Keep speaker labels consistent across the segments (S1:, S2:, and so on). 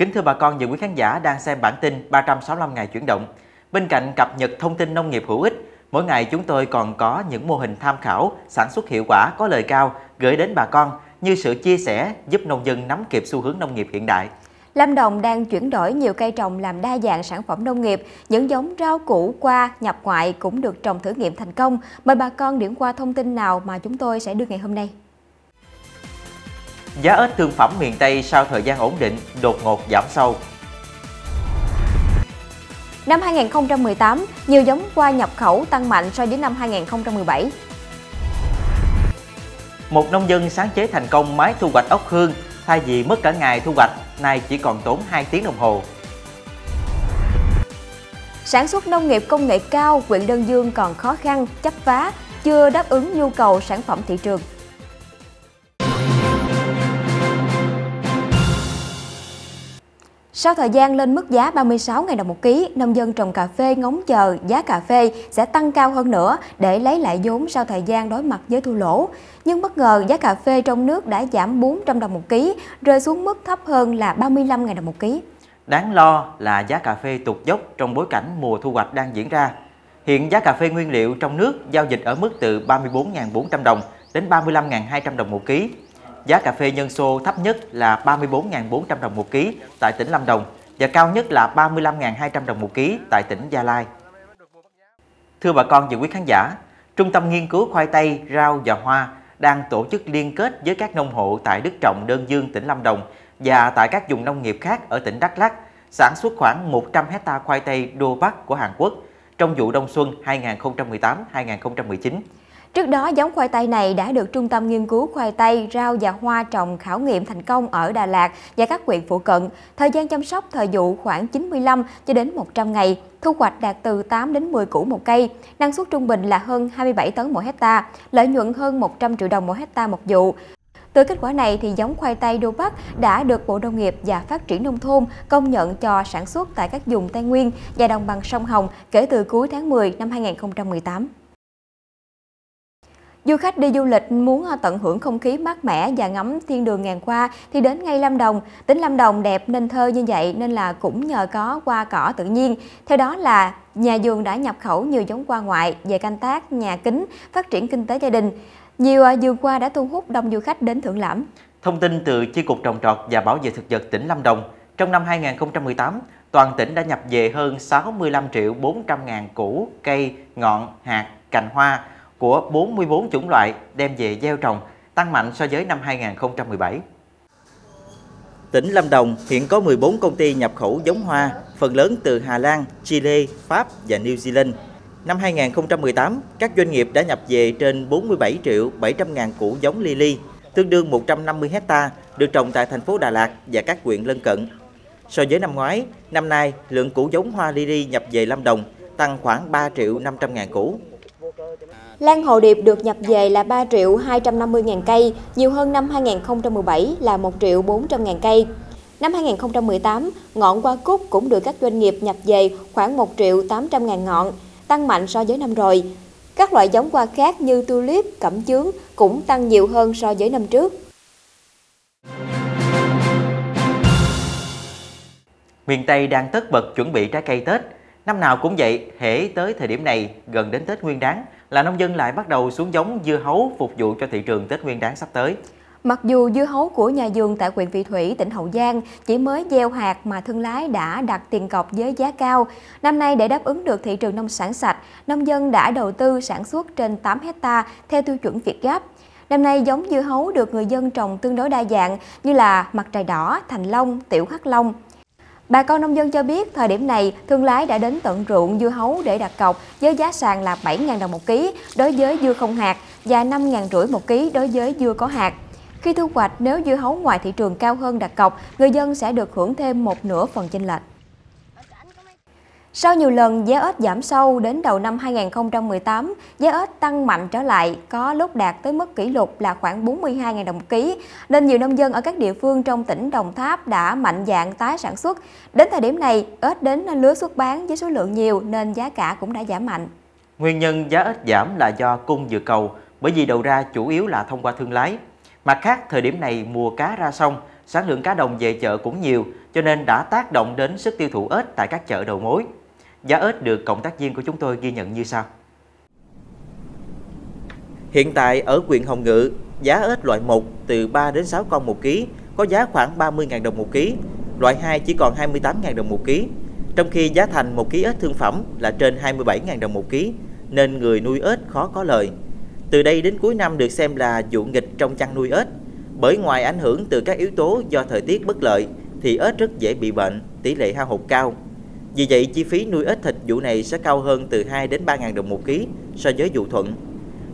S1: Kính thưa bà con và quý khán giả đang xem bản tin 365 ngày chuyển động. Bên cạnh cập nhật thông tin nông nghiệp hữu ích, mỗi ngày chúng tôi còn có những mô hình tham khảo, sản xuất hiệu quả có lời cao gửi đến bà con như sự chia sẻ giúp nông dân nắm kịp xu hướng nông nghiệp hiện đại.
S2: Lâm Đồng đang chuyển đổi nhiều cây trồng làm đa dạng sản phẩm nông nghiệp. Những giống rau củ qua nhập ngoại cũng được trồng thử nghiệm thành công. Mời bà con điểm qua thông tin nào mà chúng tôi sẽ đưa ngày hôm nay.
S1: Giá ếch thương phẩm miền Tây sau thời gian ổn định đột ngột giảm sâu.
S2: Năm 2018, nhiều giống qua nhập khẩu tăng mạnh so với năm 2017.
S1: Một nông dân sáng chế thành công máy thu hoạch ốc hương thay vì mất cả ngày thu hoạch, nay chỉ còn tốn 2 tiếng đồng hồ.
S2: Sản xuất nông nghiệp công nghệ cao, huyện Đơn Dương còn khó khăn, chấp vá, chưa đáp ứng nhu cầu sản phẩm thị trường. Sau thời gian lên mức giá 36.000 đồng một ký, nông dân trồng cà phê ngóng chờ giá cà phê sẽ tăng cao hơn nữa để lấy lại vốn sau thời gian đối mặt với thua lỗ. Nhưng bất ngờ giá cà phê trong nước đã giảm 400 đồng một ký, rơi xuống mức thấp hơn là 35.000 đồng một ký.
S1: Đáng lo là giá cà phê tụt dốc trong bối cảnh mùa thu hoạch đang diễn ra. Hiện giá cà phê nguyên liệu trong nước giao dịch ở mức từ 34.400 đồng đến 35.200 đồng một ký Giá cà phê nhân xô thấp nhất là 34.400 đồng một ký tại tỉnh Lâm Đồng và cao nhất là 35.200 đồng một ký tại tỉnh Gia Lai. Thưa bà con và quý khán giả, Trung tâm Nghiên cứu Khoai tây, Rau và Hoa đang tổ chức liên kết với các nông hộ tại Đức Trọng, Đơn Dương, tỉnh Lâm Đồng và tại các vùng nông nghiệp khác ở tỉnh Đắk Lắk sản xuất khoảng 100 hecta khoai tây đô bắc của Hàn Quốc trong vụ đông xuân 2018-2019.
S2: Trước đó, giống khoai tây này đã được Trung tâm Nghiên cứu Khoai tây, Rau và Hoa trồng khảo nghiệm thành công ở Đà Lạt và các huyện phụ cận. Thời gian chăm sóc thời vụ khoảng 95 cho đến 100 ngày, thu hoạch đạt từ 8 đến 10 củ một cây, năng suất trung bình là hơn 27 tấn mỗi hecta, lợi nhuận hơn 100 triệu đồng mỗi hecta một vụ. Từ kết quả này thì giống khoai tây Đô Bắc đã được Bộ Nông nghiệp và Phát triển Nông thôn công nhận cho sản xuất tại các vùng Tây Nguyên và đồng bằng sông Hồng kể từ cuối tháng 10 năm 2018. Du khách đi du lịch muốn ờ, tận hưởng không khí mát mẻ và ngắm thiên đường ngàn hoa thì đến ngay Lâm Đồng. Tỉnh Lâm Đồng đẹp nên thơ như vậy nên là cũng nhờ có hoa cỏ tự nhiên. Theo đó là nhà vườn đã nhập khẩu nhiều giống hoa ngoại về canh tác nhà kính, phát triển kinh tế gia đình. Nhiều ờ, vườn hoa đã thu hút đông du khách đến thưởng lãm.
S1: Thông tin từ Chi cục Trồng trọt và Bảo vệ thực vật tỉnh Lâm Đồng, trong năm 2018, toàn tỉnh đã nhập về hơn 65 triệu 400 ngàn củ, cây, ngọn, hạt, cành hoa, của 44 chủng loại đem về gieo trồng, tăng mạnh so với năm 2017. Tỉnh Lâm Đồng hiện có 14 công ty nhập khẩu giống hoa, phần lớn từ Hà Lan, Chile, Pháp và New Zealand. Năm 2018, các doanh nghiệp đã nhập về trên 47 triệu 700 ngàn củ giống lily, tương đương 150 hecta được trồng tại thành phố Đà Lạt và các huyện lân cận. So với năm ngoái, năm nay lượng củ giống hoa lily nhập về Lâm Đồng tăng khoảng 3 triệu 500 ngàn củ.
S2: Lan hồ điệp được nhập về là 3 triệu 250 ngàn cây, nhiều hơn năm 2017 là 1 triệu 400 ngàn cây. Năm 2018, ngọn hoa cúc cũng được các doanh nghiệp nhập về khoảng 1 triệu 800 ngàn ngọn, tăng mạnh so với năm rồi. Các loại giống hoa khác như tulip, cẩm chướng cũng tăng nhiều hơn so với năm trước.
S1: Miền Tây đang tất bật chuẩn bị trái cây Tết. Năm nào cũng vậy, hễ tới thời điểm này, gần đến Tết Nguyên đáng, là nông dân lại bắt đầu xuống giống dưa hấu phục vụ cho thị trường Tết Nguyên đáng sắp tới.
S2: Mặc dù dưa hấu của nhà vườn tại huyện Vị Thủy, tỉnh Hậu Giang chỉ mới gieo hạt mà thương lái đã đặt tiền cọc với giá cao. Năm nay để đáp ứng được thị trường nông sản sạch, nông dân đã đầu tư sản xuất trên 8 hecta theo tiêu chuẩn Việt Gáp. Năm nay giống dưa hấu được người dân trồng tương đối đa dạng như là mặt trời đỏ, thành long, tiểu hắc long, Bà con nông dân cho biết thời điểm này thương lái đã đến tận ruộng dưa hấu để đặt cọc với giá sàn là 7.000 đồng một ký đối với dưa không hạt và 5.000 rưỡi một ký đối với dưa có hạt. Khi thu hoạch nếu dưa hấu ngoài thị trường cao hơn đặt cọc, người dân sẽ được hưởng thêm một nửa phần chênh lệch. Sau nhiều lần giá ếch giảm sâu đến đầu năm 2018, giá ếch tăng mạnh trở lại, có lúc đạt tới mức kỷ lục là khoảng 42.000 đồng ký, nên nhiều nông dân ở các địa phương trong tỉnh Đồng Tháp đã mạnh dạng tái sản xuất. Đến thời điểm này, ếch đến lứa xuất bán với số lượng nhiều nên giá cả cũng đã giảm mạnh.
S1: Nguyên nhân giá ếch giảm là do cung vượt cầu, bởi vì đầu ra chủ yếu là thông qua thương lái. Mặt khác, thời điểm này mùa cá ra sông, sản lượng cá đồng về chợ cũng nhiều cho nên đã tác động đến sức tiêu thụ ếch tại các chợ đầu mối. Giá ếch được cộng tác viên của chúng tôi ghi nhận như sau. Hiện tại ở huyện Hồng Ngự, giá ếch loại 1 từ 3 đến 6 con một ký có giá khoảng 30.000 đồng một ký, loại 2 chỉ còn 28.000 đồng một ký. Trong khi giá thành một ký ếch thương phẩm là trên 27.000 đồng một ký, nên người nuôi ếch khó có lời. Từ đây đến cuối năm được xem là vụ nghịch trong chăn nuôi ếch, bởi ngoài ảnh hưởng từ các yếu tố do thời tiết bất lợi thì ếch rất dễ bị bệnh, tỷ lệ hao hụt cao. Vì vậy chi phí nuôi ếch thịt vụ này sẽ cao hơn từ 2 đến 3 ngàn đồng một ký so với vụ thuận.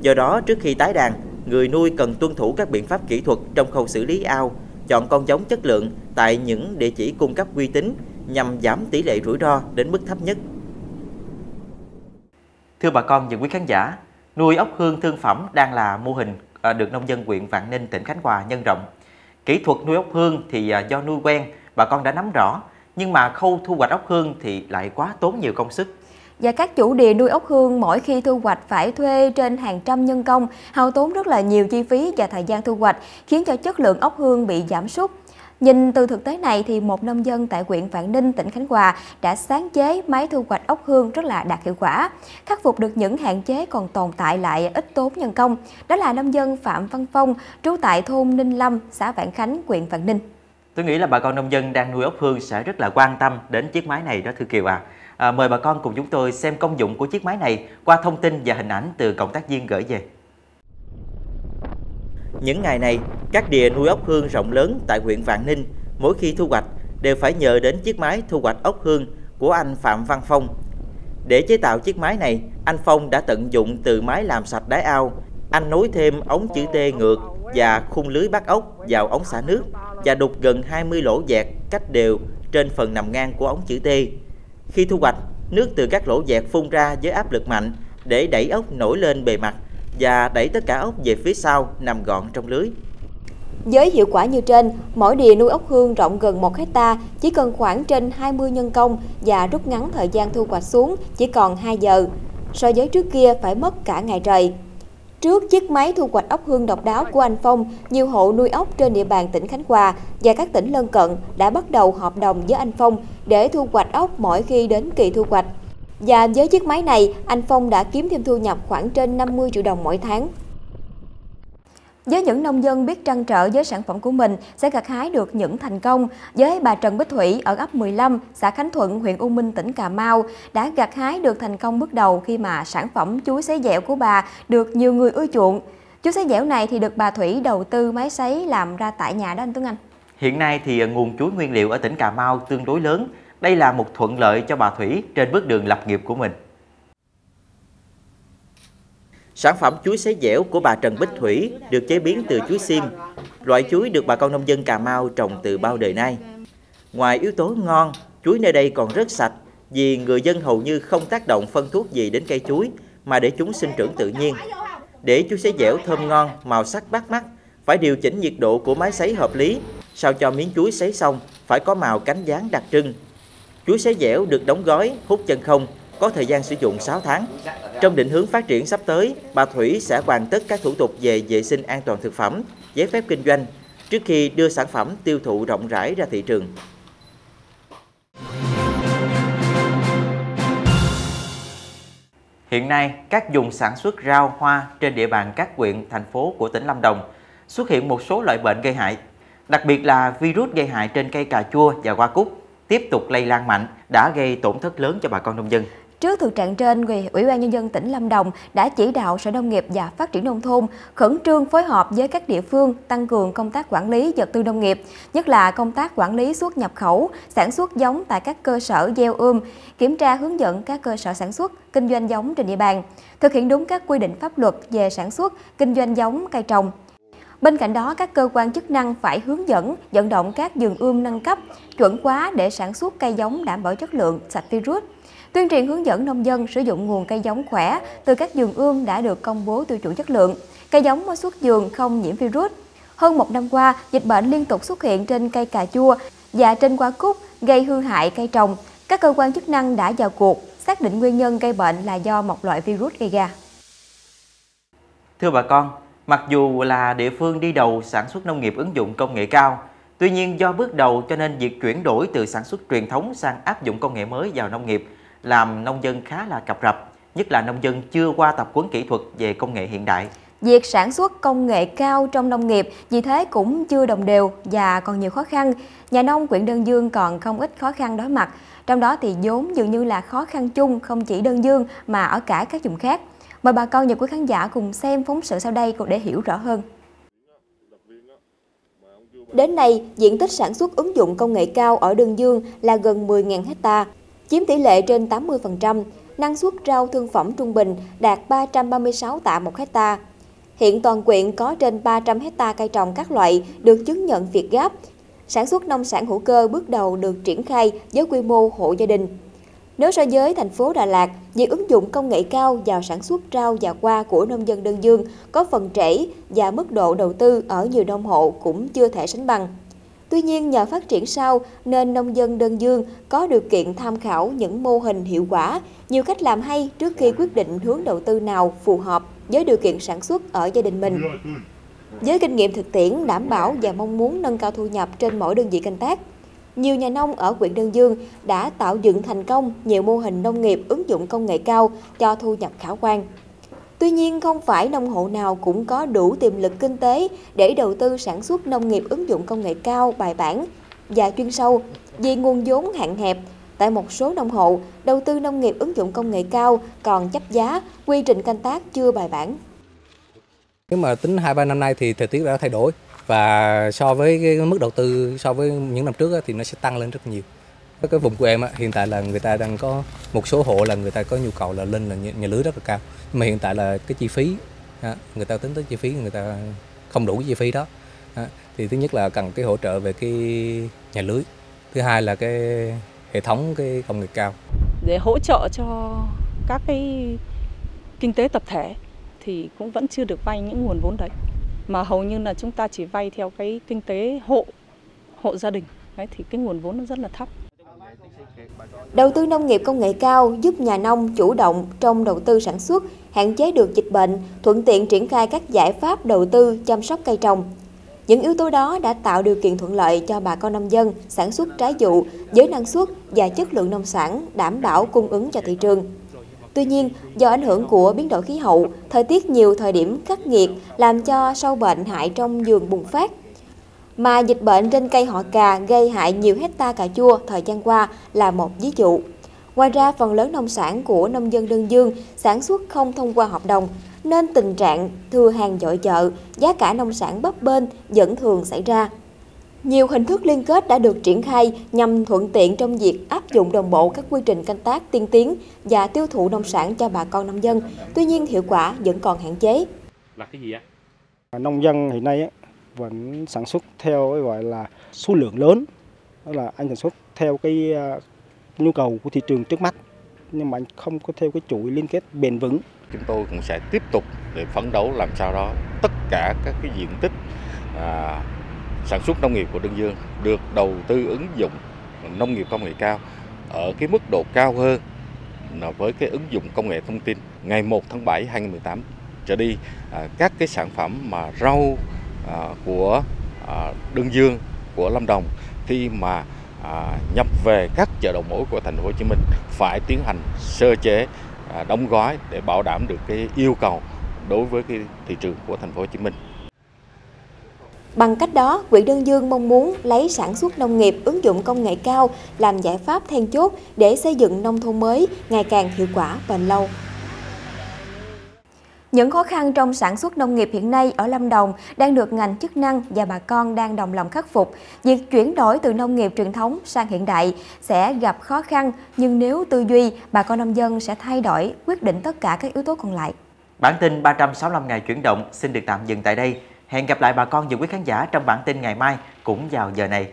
S1: Do đó trước khi tái đàn, người nuôi cần tuân thủ các biện pháp kỹ thuật trong khâu xử lý ao, chọn con giống chất lượng tại những địa chỉ cung cấp uy tín nhằm giảm tỷ lệ rủi ro đến mức thấp nhất. Thưa bà con và quý khán giả, nuôi ốc hương thương phẩm đang là mô hình à, được nông dân huyện Vạn Ninh, tỉnh Khánh Hòa nhân rộng. Kỹ thuật nuôi ốc hương thì à, do nuôi quen, bà con đã nắm rõ, nhưng mà khâu thu hoạch ốc hương thì lại quá tốn nhiều công sức.
S2: Và các chủ địa nuôi ốc hương mỗi khi thu hoạch phải thuê trên hàng trăm nhân công, hao tốn rất là nhiều chi phí và thời gian thu hoạch, khiến cho chất lượng ốc hương bị giảm sút. Nhìn từ thực tế này thì một nông dân tại huyện Vạn Ninh, tỉnh Khánh Hòa đã sáng chế máy thu hoạch ốc hương rất là đạt hiệu quả, khắc phục được những hạn chế còn tồn tại lại ít tốn nhân công. Đó là nông dân Phạm Văn Phong, trú tại thôn Ninh Lâm, xã Vạn Khánh, huyện Vạn Ninh.
S1: Tôi nghĩ là bà con nông dân đang nuôi ốc hương sẽ rất là quan tâm đến chiếc máy này đó thưa Kiều à. à mời bà con cùng chúng tôi xem công dụng của chiếc máy này qua thông tin và hình ảnh từ cộng tác viên gửi về. Những ngày này, các địa nuôi ốc hương rộng lớn tại huyện Vạn Ninh mỗi khi thu hoạch đều phải nhờ đến chiếc máy thu hoạch ốc hương của anh Phạm Văn Phong. Để chế tạo chiếc máy này, anh Phong đã tận dụng từ máy làm sạch đáy ao, anh nối thêm ống chữ T ngược và khung lưới bắt ốc vào ống xả nước và đục gần 20 lỗ dẹt cách đều trên phần nằm ngang của ống chữ T. Khi thu hoạch, nước từ các lỗ dẹt phun ra với áp lực mạnh để đẩy ốc nổi lên bề mặt và đẩy tất cả ốc về phía sau nằm gọn trong lưới.
S2: Với hiệu quả như trên, mỗi đìa nuôi ốc hương rộng gần 1 hecta chỉ cần khoảng trên 20 nhân công và rút ngắn thời gian thu hoạch xuống chỉ còn 2 giờ. So với trước kia phải mất cả ngày trời. Trước chiếc máy thu hoạch ốc hương độc đáo của anh Phong, nhiều hộ nuôi ốc trên địa bàn tỉnh Khánh Hòa và các tỉnh lân cận đã bắt đầu hợp đồng với anh Phong để thu hoạch ốc mỗi khi đến kỳ thu hoạch. Và với chiếc máy này, anh Phong đã kiếm thêm thu nhập khoảng trên 50 triệu đồng mỗi tháng. Với những nông dân biết trăn trở với sản phẩm của mình sẽ gặt hái được những thành công, với bà Trần Bích Thủy ở ấp 15, xã Khánh Thuận, huyện U Minh, tỉnh Cà Mau đã gặt hái được thành công bước đầu khi mà sản phẩm chuối sấy dẻo của bà được nhiều người ưa chuộng. Chuối sấy dẻo này thì được bà Thủy đầu tư máy sấy làm ra tại nhà đó anh Tuấn Anh.
S1: Hiện nay thì nguồn chuối nguyên liệu ở tỉnh Cà Mau tương đối lớn. Đây là một thuận lợi cho bà Thủy trên bước đường lập nghiệp của mình. Sản phẩm chuối sấy dẻo của bà Trần Bích Thủy được chế biến từ chuối sim, loại chuối được bà con nông dân Cà Mau trồng từ bao đời nay. Ngoài yếu tố ngon, chuối nơi đây còn rất sạch vì người dân hầu như không tác động phân thuốc gì đến cây chuối mà để chúng sinh trưởng tự nhiên. Để chuối sấy dẻo thơm ngon, màu sắc bắt mắt, phải điều chỉnh nhiệt độ của máy sấy hợp lý, sao cho miếng chuối sấy xong phải có màu cánh dáng đặc trưng. Chuối sấy dẻo được đóng gói, hút chân không, có thời gian sử dụng 6 tháng. Trong định hướng phát triển sắp tới, bà Thủy sẽ hoàn tất các thủ tục về vệ sinh an toàn thực phẩm, giấy phép kinh doanh trước khi đưa sản phẩm tiêu thụ rộng rãi ra thị trường. Hiện nay, các vùng sản xuất rau hoa trên địa bàn các huyện, thành phố của tỉnh Lâm Đồng xuất hiện một số loại bệnh gây hại, đặc biệt là virus gây hại trên cây cà chua và hoa cúc tiếp tục lây lan mạnh đã gây tổn thất lớn cho bà con nông dân.
S2: Trước thực trạng trên, Ủy ban Nhân dân tỉnh Lâm Đồng đã chỉ đạo Sở Nông nghiệp và Phát triển Nông thôn khẩn trương phối hợp với các địa phương tăng cường công tác quản lý vật tư nông nghiệp, nhất là công tác quản lý xuất nhập khẩu, sản xuất giống tại các cơ sở gieo ươm, kiểm tra hướng dẫn các cơ sở sản xuất, kinh doanh giống trên địa bàn, thực hiện đúng các quy định pháp luật về sản xuất, kinh doanh giống cây trồng, Bên cạnh đó, các cơ quan chức năng phải hướng dẫn, vận động các vườn ươm nâng cấp, chuẩn hóa để sản xuất cây giống đảm bảo chất lượng, sạch virus. Tuyên truyền hướng dẫn nông dân sử dụng nguồn cây giống khỏe từ các vườn ươm đã được công bố tiêu chuẩn chất lượng, cây giống mới xuất vườn không nhiễm virus. Hơn một năm qua, dịch bệnh liên tục xuất hiện trên cây cà chua và trên hoa cúc gây hư hại cây trồng. Các cơ quan chức năng đã vào cuộc, xác định nguyên nhân gây bệnh là do một loại virus gây ra.
S1: Thưa bà con, mặc dù là địa phương đi đầu sản xuất nông nghiệp ứng dụng công nghệ cao, Tuy nhiên do bước đầu cho nên việc chuyển đổi từ sản xuất truyền thống sang áp dụng công nghệ mới vào nông nghiệp làm nông dân khá là cập rập, nhất là nông dân chưa qua tập huấn kỹ thuật về công nghệ hiện đại.
S2: Việc sản xuất công nghệ cao trong nông nghiệp vì thế cũng chưa đồng đều và còn nhiều khó khăn. Nhà nông huyện Đơn Dương còn không ít khó khăn đối mặt. Trong đó thì vốn dường như là khó khăn chung không chỉ Đơn Dương mà ở cả các vùng khác. Mời bà con và quý khán giả cùng xem phóng sự sau đây để hiểu rõ hơn. Đến nay, diện tích sản xuất ứng dụng công nghệ cao ở Đơn Dương là gần 10.000 hecta, chiếm tỷ lệ trên 80%. Năng suất rau thương phẩm trung bình đạt 336 tạ một hecta. Hiện toàn quyện có trên 300 hecta cây trồng các loại được chứng nhận Việt Gáp. Sản xuất nông sản hữu cơ bước đầu được triển khai với quy mô hộ gia đình. Nếu so với thành phố Đà Lạt, việc ứng dụng công nghệ cao vào sản xuất rau và hoa của nông dân Đơn Dương có phần trễ và mức độ đầu tư ở nhiều nông hộ cũng chưa thể sánh bằng. Tuy nhiên, nhờ phát triển sau nên nông dân Đơn Dương có điều kiện tham khảo những mô hình hiệu quả, nhiều cách làm hay trước khi quyết định hướng đầu tư nào phù hợp với điều kiện sản xuất ở gia đình mình. Với kinh nghiệm thực tiễn đảm bảo và mong muốn nâng cao thu nhập trên mỗi đơn vị canh tác, nhiều nhà nông ở huyện Đơn Dương đã tạo dựng thành công nhiều mô hình nông nghiệp ứng dụng công nghệ cao cho thu nhập khả quan. Tuy nhiên, không phải nông hộ nào cũng có đủ tiềm lực kinh tế để đầu tư sản xuất nông nghiệp ứng dụng công nghệ cao bài bản và chuyên sâu vì nguồn vốn hạn hẹp. Tại một số nông hộ, đầu tư nông nghiệp ứng dụng công nghệ cao còn chấp giá, quy trình canh tác chưa bài bản.
S3: Nếu mà tính 2-3 năm nay thì thời tiết đã thay đổi và so với cái mức đầu tư, so với những năm trước thì nó sẽ tăng lên rất nhiều. Cái vùng của em hiện tại là người ta đang có một số hộ là người ta có nhu cầu là lên là nhà lưới rất là cao. Nhưng mà hiện tại là cái chi phí người ta tính tới chi phí, người ta không đủ cái chi phí đó thì thứ nhất là cần cái hỗ trợ về cái nhà lưới. Thứ hai là cái hệ thống, cái công nghệ cao.
S4: Để hỗ trợ cho các cái kinh tế tập thể thì cũng vẫn chưa được vay những nguồn vốn đấy mà hầu như là chúng ta chỉ vay theo cái kinh tế hộ hộ gia đình đấy thì cái nguồn vốn nó rất là thấp
S2: Đầu tư nông nghiệp công nghệ cao giúp nhà nông chủ động trong đầu tư sản xuất, hạn chế được dịch bệnh, thuận tiện triển khai các giải pháp đầu tư chăm sóc cây trồng. Những yếu tố đó đã tạo điều kiện thuận lợi cho bà con nông dân sản xuất trái vụ với năng suất và chất lượng nông sản đảm bảo cung ứng cho thị trường. Tuy nhiên, do ảnh hưởng của biến đổi khí hậu, thời tiết nhiều thời điểm khắc nghiệt làm cho sâu bệnh hại trong vườn bùng phát, mà dịch bệnh trên cây họ cà gây hại nhiều hecta cà chua thời gian qua là một ví dụ. Ngoài ra, phần lớn nông sản của nông dân Đơn Dương sản xuất không thông qua hợp đồng, nên tình trạng thừa hàng dội chợ, giá cả nông sản bấp bênh vẫn thường xảy ra. Nhiều hình thức liên kết đã được triển khai nhằm thuận tiện trong việc áp dụng đồng bộ các quy trình canh tác tiên tiến và tiêu thụ nông sản cho bà con nông dân. Tuy nhiên hiệu quả vẫn còn hạn chế. Là cái gì
S5: ạ? Nông dân hiện nay vẫn sản xuất theo cái gọi là số lượng lớn đó là anh sản xuất theo cái à, nhu cầu của thị trường trước mắt nhưng mà anh không có theo cái chuỗi liên kết bền vững
S6: chúng tôi cũng sẽ tiếp tục để phấn đấu làm sao đó tất cả các cái diện tích à, sản xuất nông nghiệp của Đơn Dương được đầu tư ứng dụng nông nghiệp công nghệ cao ở cái mức độ cao hơn với cái ứng dụng công nghệ thông tin ngày 1 tháng 7 2018 trở đi à, các cái sản phẩm mà rau à, của à, Đơn Dương, của Lâm Đồng khi mà nhập về các chợ đầu mối của thành phố Hồ Chí Minh phải tiến hành sơ chế đóng gói để bảo đảm được cái yêu cầu đối với cái thị trường của thành phố Hồ Chí Minh.
S2: Bằng cách đó, quỹ Đơn Dương mong muốn lấy sản xuất nông nghiệp ứng dụng công nghệ cao làm giải pháp then chốt để xây dựng nông thôn mới ngày càng hiệu quả và lâu. Những khó khăn trong sản xuất nông nghiệp hiện nay ở Lâm Đồng đang được ngành chức năng và bà con đang đồng lòng khắc phục. Việc chuyển đổi từ nông nghiệp truyền thống sang hiện đại sẽ gặp khó khăn, nhưng nếu tư duy, bà con nông dân sẽ thay đổi, quyết định tất cả các yếu tố còn lại.
S1: Bản tin 365 ngày chuyển động xin được tạm dừng tại đây. Hẹn gặp lại bà con và quý khán giả trong bản tin ngày mai cũng vào giờ này.